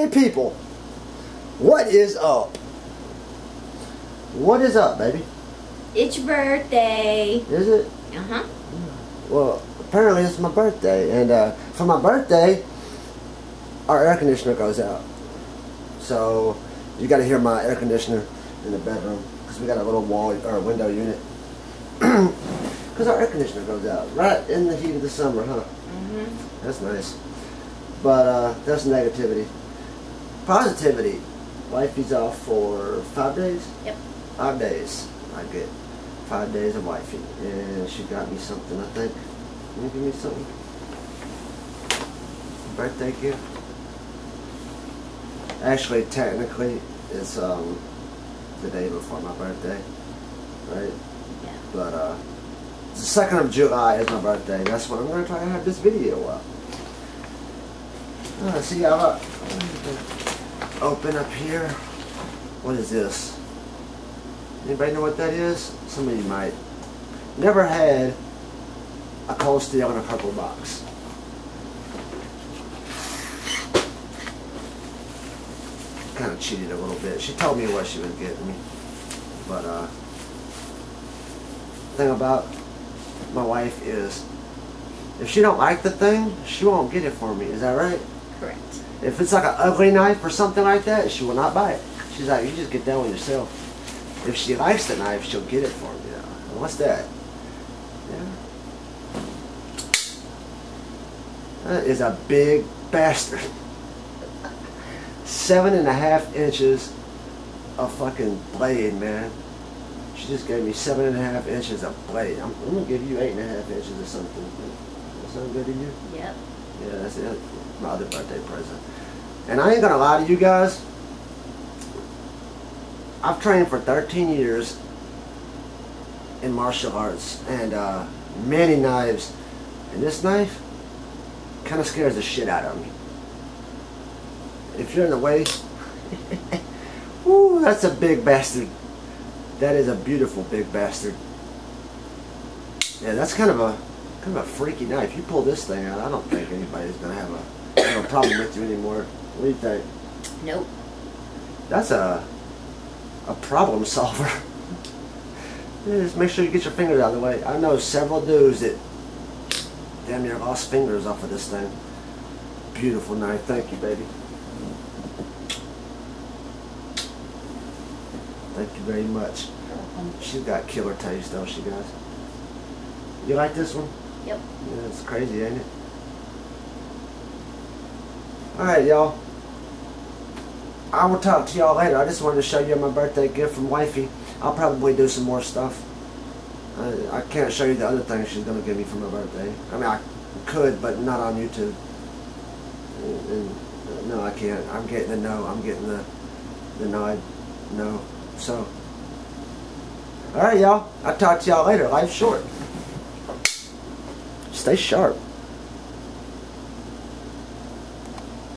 Hey people, what is up? What is up, baby? It's your birthday. Is it? Uh huh. Well, apparently it's my birthday, and uh, for my birthday, our air conditioner goes out. So you got to hear my air conditioner in the bedroom because we got a little wall or window unit. Because our air conditioner goes out right in the heat of the summer, huh? Mm-hmm. That's nice. But uh, that's negativity. Positivity. Wifey's off for five days. Yep. Five days. I get five days of wifey, and she got me something. I think. Can you give me something? Birthday gift. Actually, technically, it's um the day before my birthday, right? Yeah. But uh, the second of July is my birthday. That's when I'm gonna try to have this video up. Uh, see, I'm up. Open up here. What is this? Anybody know what that is? Some of you might. Never had a cold steel in a purple box. Kind of cheated a little bit. She told me what she was getting me, but uh, thing about my wife is if she don't like the thing, she won't get it for me. Is that right? Correct. If it's like an ugly knife or something like that, she will not buy it. She's like, you just get that one yourself. If she likes the knife, she'll get it for me. And What's that? Yeah. That is a big bastard. Seven and a half inches of fucking blade, man. She just gave me seven and a half inches of blade. I'm, I'm gonna give you eight and a half inches or something. That sound good to you? Yep. Yeah, that's it. My other birthday present. And I ain't gonna lie to you guys. I've trained for 13 years in martial arts and uh, many knives. And this knife kind of scares the shit out of me. If you're in the way, whoo, that's a big bastard. That is a beautiful big bastard. Yeah, that's kind of a kind of a freaky knife. You pull this thing out, I don't think anybody's gonna have a, have a problem with you anymore. What do you think? Nope. That's a a problem solver. Yeah, Just make sure you get your fingers out of the way. I know several dudes that damn near lost fingers off of this thing. Beautiful knife. Thank you, baby. Thank you very much. She's got killer taste, though, she does. You like this one? Yep. Yeah, it's crazy, ain't it? Alright, y'all. I will talk to y'all later. I just wanted to show you my birthday gift from Wifey. I'll probably do some more stuff. I, I can't show you the other things she's going to give me for my birthday. I mean, I could, but not on YouTube. And, and, uh, no, I can't. I'm getting the no. I'm getting the, the nod. No. So. Alright, y'all. I'll talk to y'all later. Life's short. Stay sharp.